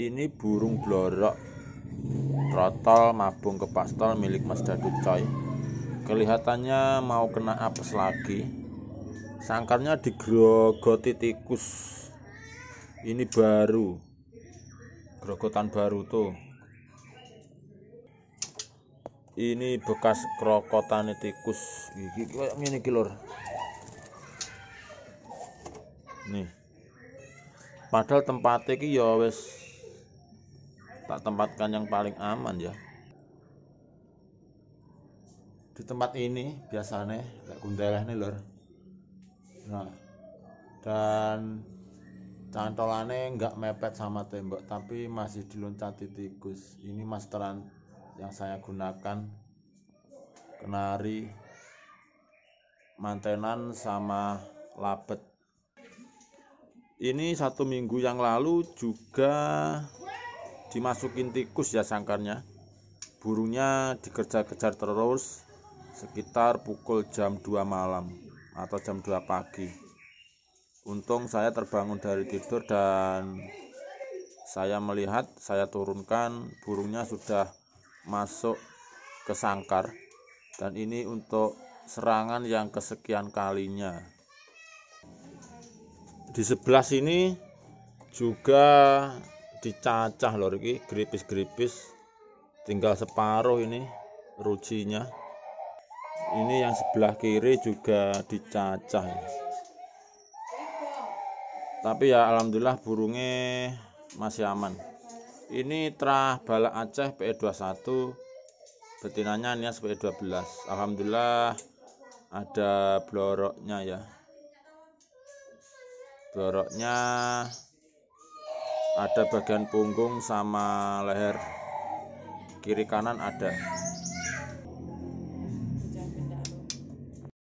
ini burung blorok trotol mabung ke pastol milik Mas Dadu Coy. Kelihatannya mau kena apes lagi. Sangkarnya digrogoti tikus. Ini baru. Grogotan baru tuh. Ini bekas krokotan tikus. Iki kayak gini nih. Padahal tempatnya ki ya wis tak tempatkan yang paling aman ya. Di tempat ini biasanya kayak gundeleh nih lor nah dan cantolannya nggak mepet sama tembok tapi masih diloncati tikus. Ini masteran yang saya gunakan. Kenari mantenan sama labet. Ini satu minggu yang lalu juga dimasukin tikus ya sangkarnya. Burungnya dikejar-kejar terus sekitar pukul jam 2 malam atau jam 2 pagi. Untung saya terbangun dari tidur dan saya melihat saya turunkan burungnya sudah masuk ke sangkar. Dan ini untuk serangan yang kesekian kalinya. Di sebelah sini juga dicacah lor ini gripis-gripis tinggal separuh ini rujinya. Ini yang sebelah kiri juga dicacah tapi ya alhamdulillah burungnya masih aman. Ini terah balak Aceh PE21 betinanya Nias PE12 alhamdulillah ada bloroknya ya. Bloroknya ada bagian punggung sama leher kiri kanan ada